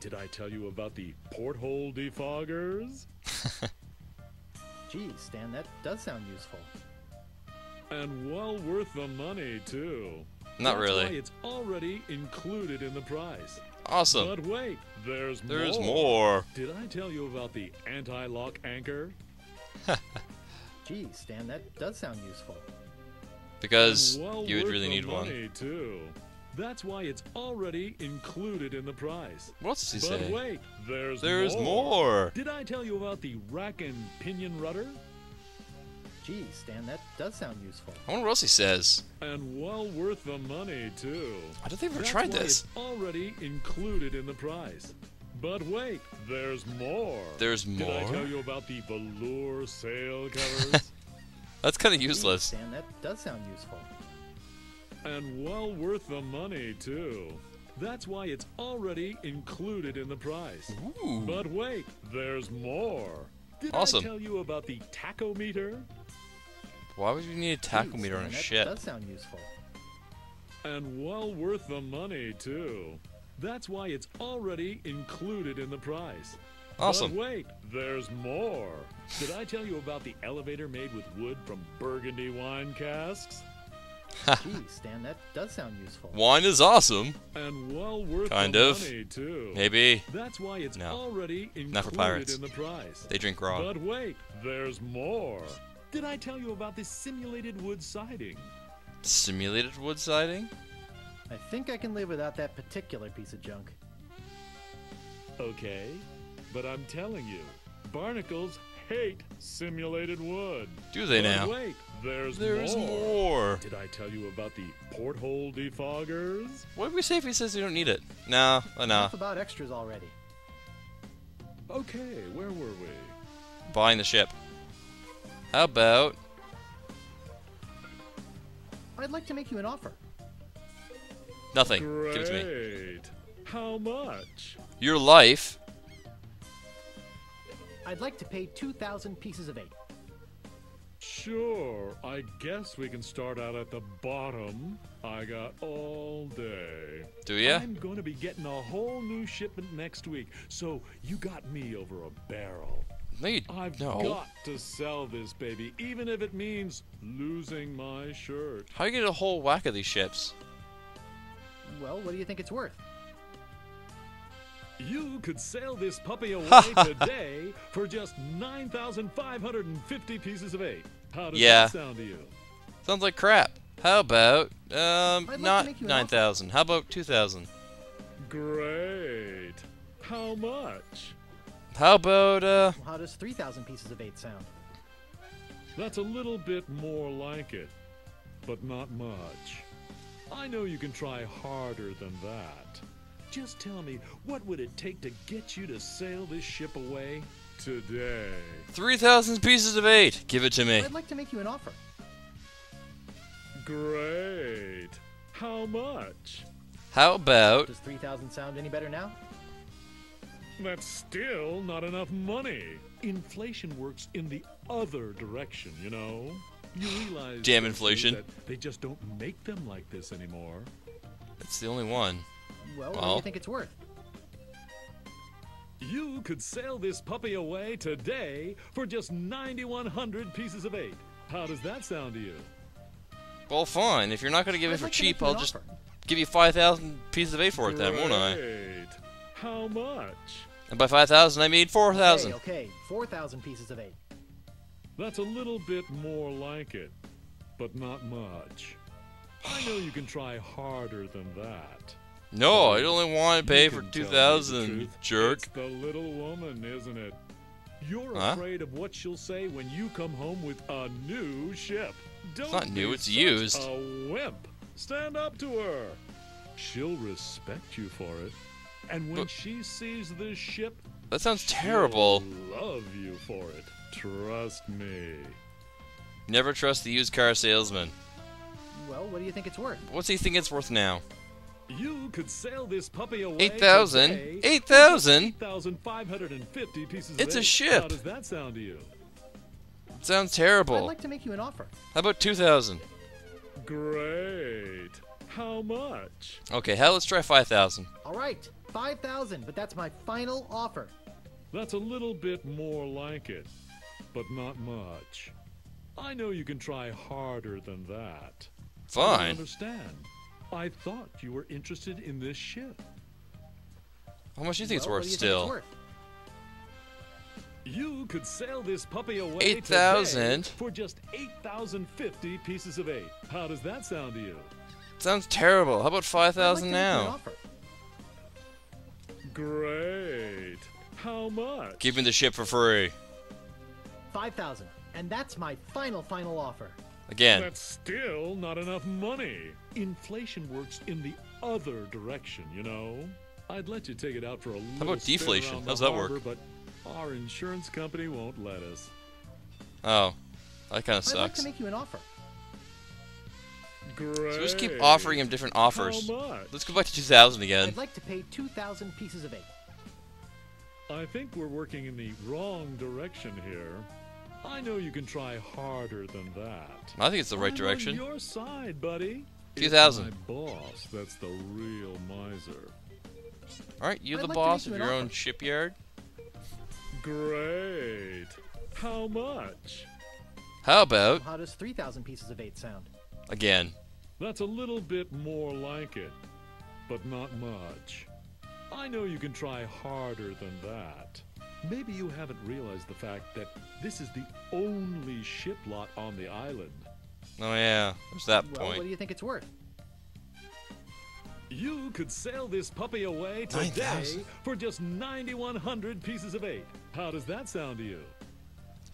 Did I tell you about the porthole defoggers? Geez, Stan, that does sound useful. And well worth the money, too. Not That's really. Why it's already included in the price. Awesome. But wait, there's There's more. more. Did I tell you about the anti-lock anchor? Geez, Stan, that does sound useful. Because well you would really the need one. Too. That's why it's already included in the price. What's else does he but say? wait, there's There's more. more. Did I tell you about the rack and pinion rudder? Geez, Stan, that does sound useful. I wonder what else he says. And well worth the money, too. I don't think I've ever That's tried why this. It's already included in the price. But wait, there's more. There's more. Did I more? tell you about the velour sail covers? That's kind of useless. Geez, useless. Stan, that does sound useful. And well worth the money, too. That's why it's already included in the price. Ooh. But wait, there's more. Did Awesome. I tell you about the tachometer? Why would you need a Geez, tachometer on Stan, a that ship? does sound useful. And well worth the money, too. That's why it's already included in the price. Awesome. But wait, there's more. Did I tell you about the elevator made with wood from burgundy wine casks? Geez, Stan, that does sound useful. Wine is awesome. And well worth Kind the of. money, too. Maybe. That's why it's No. already included Not for pirates. in the price. They drink raw. But wait, there's more. Did I tell you about this simulated wood siding? Simulated wood siding? I think I can live without that particular piece of junk. Okay, but I'm telling you, barnacles hate simulated wood. Do they But now? wait, there's, There's more. more. Did I tell you about the porthole defoggers? What did we say if he says you don't need it? No, uh, no. Enough about extras already. Okay, where were we? Buying the ship. How about I'd like to make you an offer. nothing? Great. Give it to me. How much? Your life. I'd like to pay 2,000 pieces of eight. Sure, I guess we can start out at the bottom. I got all day. Do ya? I'm going to be getting a whole new shipment next week, so you got me over a barrel. No, you I've no. got to sell this baby, even if it means losing my shirt. How you get a whole whack of these ships? Well, what do you think it's worth? You could sail this puppy away today for just 9,550 pieces of eight. How does Yeah. that sound to you? Sounds like crap. How about um like to not make you an nine offer. thousand? How about two thousand? Great. How much? How about uh? How does 3,000 pieces of eight sound? That's a little bit more like it, but not much. I know you can try harder than that. Just tell me, what would it take to get you to sail this ship away today? Three thousand pieces of eight. Give it to me. I'd like to make you an offer. Great. How much? How about Does 3,000 sound any better now? That's still not enough money. Inflation works in the other direction, you know? You realize Damn inflation. that they just don't make them like this anymore. it's the only one? Well, what do you think it's worth? You could sail this puppy away today for just 9,100 pieces of eight. How does that sound to you? Well, fine. If you're not gonna give it I'd for like cheap, I'll an just offer. give you five thousand pieces of eight for it then, won't I? Great. How much? And by five thousand, I mean four thousand. Okay, okay, 4,000 pieces of eight. That's a little bit more like it, but not much. I know you can try harder than that. No, I only want to pay for can two tell me the thousand, truth. jerk. It's the little woman, isn't it? You're Huh? afraid of what she'll say when you come home with a new ship. Don't it's not new, it's used. A wimp. Stand up to her. She'll respect you for it. And when But- she sees this ship, That sounds terrible. she'll love you for it. Trust me. Never trust the used car salesman. Well, what do you think it's worth? What's he think it's worth now? You could sail this puppy away. 8,000? 8,000? 8,550 pieces of It's a eight. ship. How does that sound to you? It sounds terrible. I'd like to make you an offer. How about two thousand? Great. How much? Okay, hell, let's try five thousand. All right, 5,000, but that's my final offer. That's a little bit more like it, but not much. I know you can try harder than that. Fine. I Fine. understand. I thought you were interested in this ship. How much do you think it's Well, what worth still? Worth? You could sail this puppy away 8,000? today for just 8,050 pieces of eight. How does that sound to you? Sounds terrible. How about I'd like 5,000 to make you an now? Great. How much? Give me the ship for free. 5,000, and that's my final, final offer. Again. That's still not enough money. Inflation works in the other direction, you know. I'd let you take it out for a little How about spin deflation? around How's the that work? harbor, But our insurance company won't let us. Oh. That kind of sucks. I'd like sucks. to make you an offer. Great. So just keep offering him different offers. Let's go back to 2000 again. I'd like to pay 2,000 pieces of eight. I think we're working in the wrong direction here. I know you can try harder than that. I think it's the right I'm direction. On your side, buddy. 2,000. It's my boss. That's the real miser. Alright, you I'd the like boss make of your an own shipyard? Great. How much? How about How does 3,000 pieces of eight sound? again? That's a little bit more like it, but not much. I know you can try harder than that. Maybe you haven't realized the fact that this is the only ship lot on the island. Oh yeah, there's that Well, what do you think it's worth? You could sail this puppy away 9,000. today for just 9,100 pieces of eight. How does that sound to you?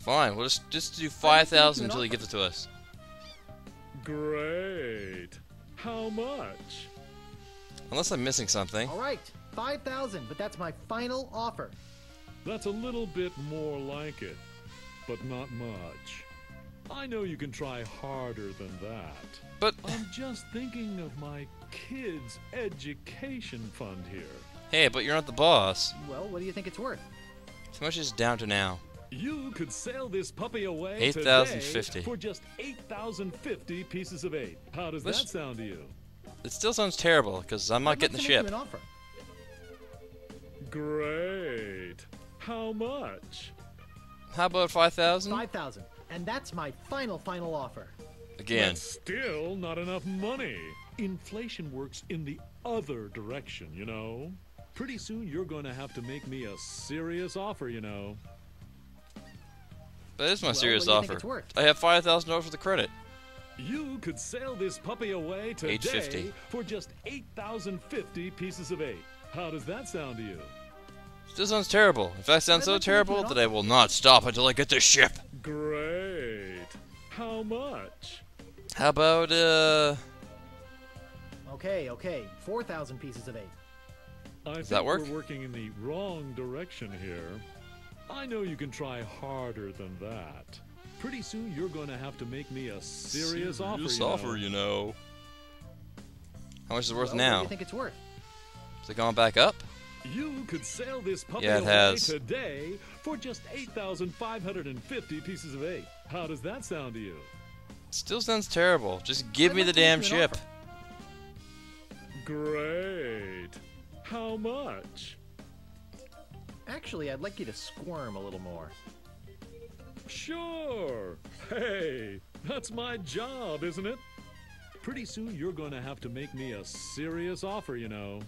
Fine, we'll just just do 5,000 until he offer. gives it to us. Great. How much? Unless I'm missing something. All right, 5,000, but that's my final offer. That's a little bit more like it, but not much. I know you can try harder than that. But I'm just thinking of my kids' education fund here. hey, but you're not the boss. Well, what do you think it's worth? How much is down to now? You could sail this puppy away 8,050. today for just 8,050 pieces of eight. How does Let's- that sound to you? It still sounds terrible because I'm not I'd getting like the ship. You an offer. Great. How much? How about 5,000? 5,000, and that's my final, final offer. Again. That's still not enough money. Inflation works in the other direction, you know. Pretty soon you're going to have to make me a serious offer, you know. That is my Well, serious what do you think offer. I have $5,000 for the credit. You could sail this puppy away today 850. for just 8,050 pieces of eight. How does that sound to you? Still sounds terrible. In fact, it sounds so like to make you terrible that I will not stop until I get the ship. Great. How much? How about, uh... Okay, okay, 4,000 pieces of eight. I think that work? we're working in the wrong direction here. I know you can try harder than that. Pretty soon you're going to have to make me a serious, offer. Serious you know. offer, you know. How much is it worth well, now? What do you think it's worth? Has it gone back up? You could sail this puppy Yeah, away today for just 8,550 pieces of eight. How does that sound to you? Still sounds terrible. Just give I'd me like the damn you ship. Great. How much? Actually, I'd like you to squirm a little more. Sure. Hey, that's my job, isn't it? Pretty soon you're going to have to make me a serious offer, you know.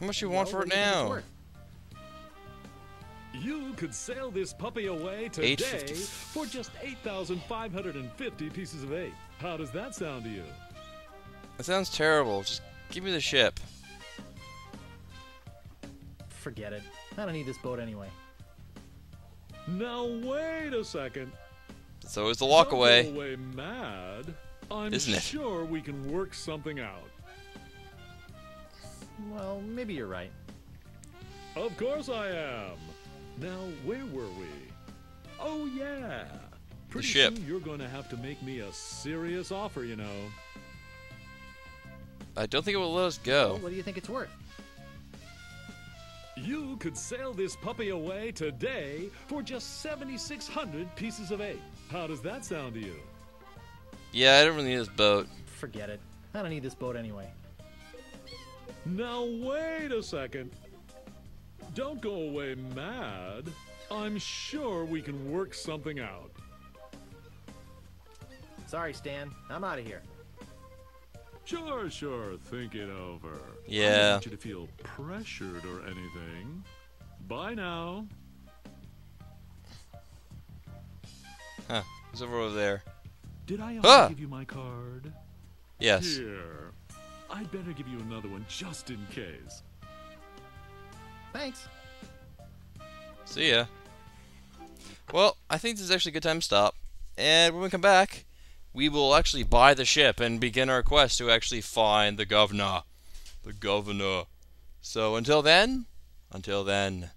How much you Well, want for it do you think it's now? You could sail this puppy away today for just 8,550 pieces of eight. How does that sound to you? That sounds terrible. Just give me the ship. Forget it. I don't need this boat anyway. Now wait a second. It's always the walk Don't. Go away mad. I'm Isn't it? sure we can work something out. Well, maybe you're right. Of course I am. Now where were we? Oh yeah. Pretty ship. soon you're going to have to make me a serious offer, you know. I don't think it will let us Well, go. what do you think it's worth? You could sail this puppy away today for just 7,600 pieces of eight. How does that sound to you? Yeah, I don't really need this boat. Forget it. I don't need this boat anyway. Now, wait a second. Don't go away mad. I'm sure we can work something out. Sorry, Stan. I'm out of here. Sure, sure. Think it over. Yeah. I Yeah. don't want you to feel pressured or anything. Bye now. Huh. Who's over over there? Did I Ah! give you my card? Yes. Here. I'd better give you another one just in case. Thanks. See ya. Well, I think this is actually a good time to stop. And when we come back, we will actually buy the ship and begin our quest to actually find the governor. The governor. So until then, until then.